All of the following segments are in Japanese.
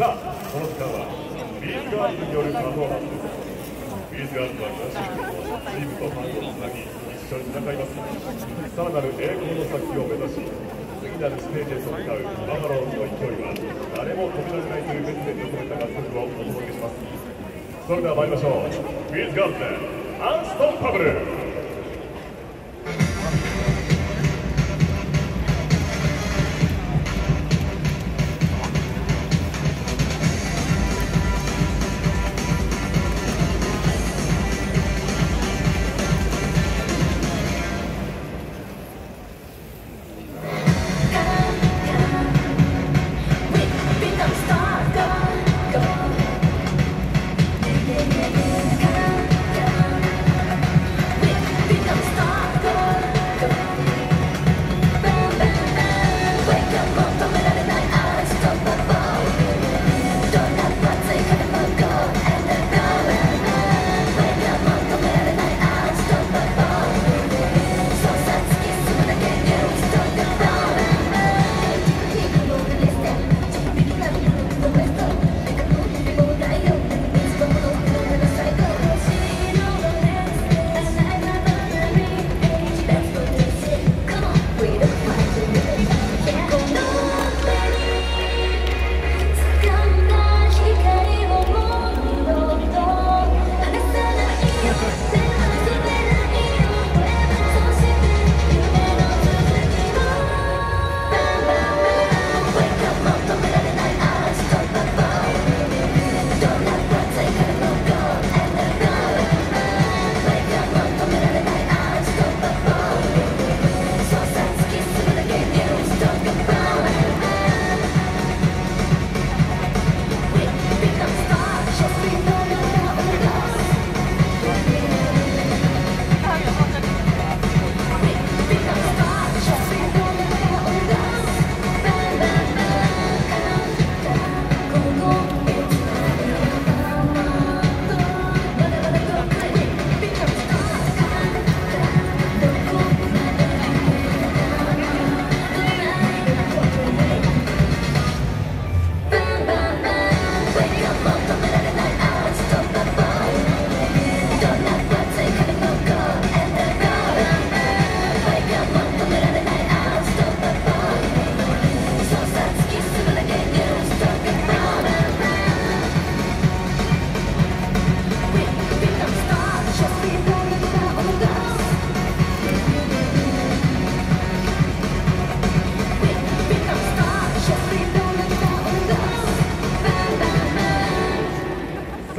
さあこの時間はビーズによるパフォーマンスです。ビーズガールズは今シーズンもチームとファンをつなぎ一緒に戦います。さらなる栄光の先を目指し次なるステージへと向かうバファローズの勢いは誰も止められないというメッセージを込めた楽曲をお届けします。それでは参りましょうビーズガーズ Unstoppableル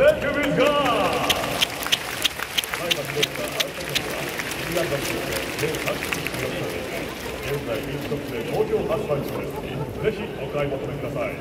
現在、ミントップで好評発売中です。ぜひお買い求めください。